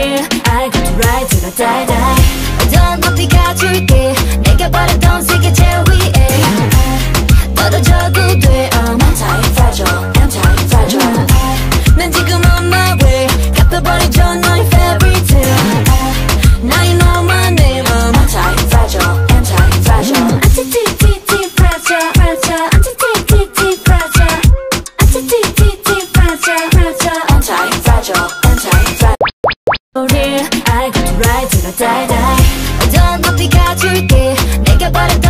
I got to ride till I die, die. 어떤 커피 가줄게. 달달 어두운 커피 가줄게. 내가 바른